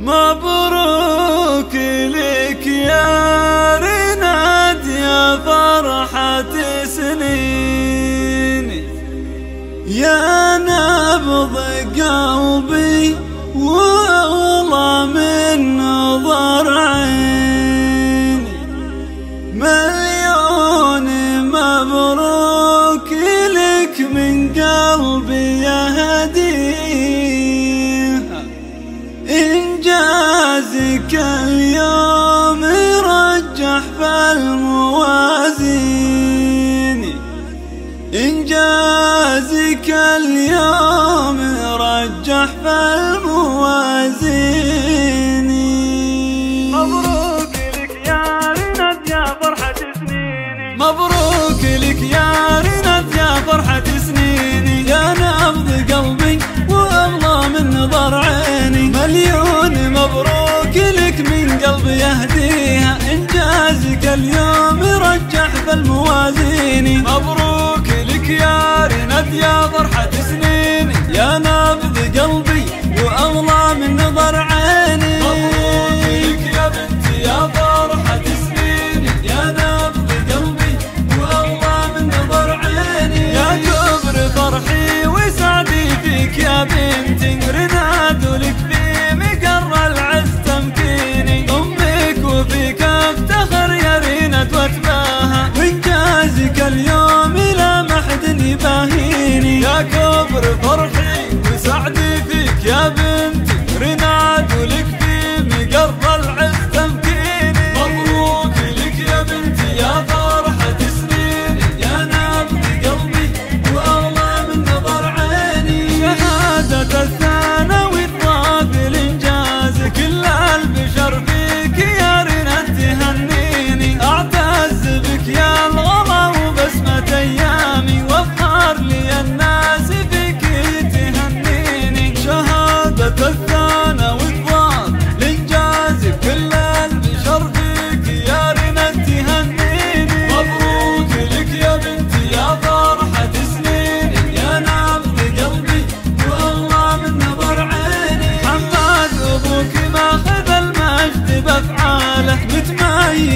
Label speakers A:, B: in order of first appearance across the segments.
A: مبروك لك يا رناد يا فرحة سنيني يا نبض قلبي والله من نظر عيني مليون مبروك لك من قلبي كل يوم يرجح بالموازين؟ إنجازي كل يوم يرجح بالموازين.
B: مبروك لك يا رند يا فرحة سنيني
A: مبروك لك يا رند يا فرحة سنيني يا نبض قلبي وأغلى من نظر عيني مليون يهديها إنجازك اليوم رجح في الموازين. مبروك لك يا رند يا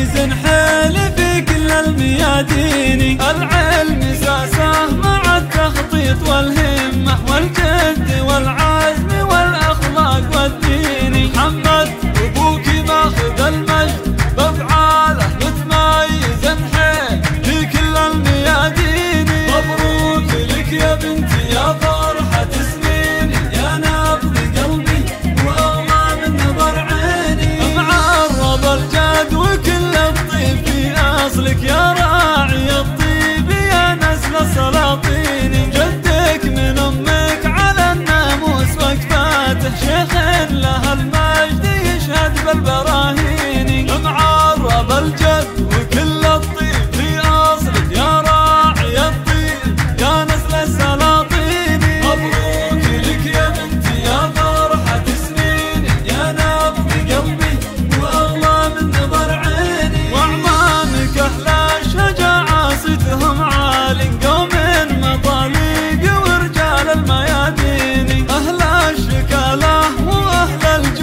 A: عزيز حالي في كل الميادين. العين شيخ له المجد يشهد
C: بالبر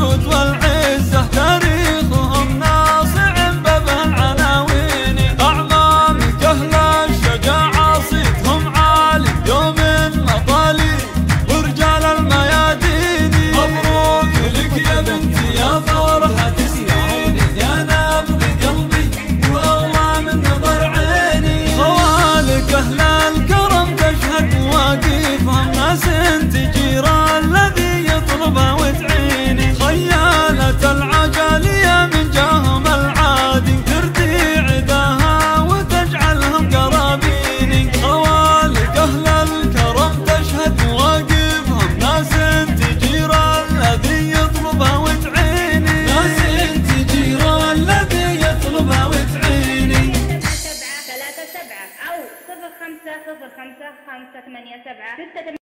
C: truth will صفر خمسة خمسة ثمانية سبعة ستة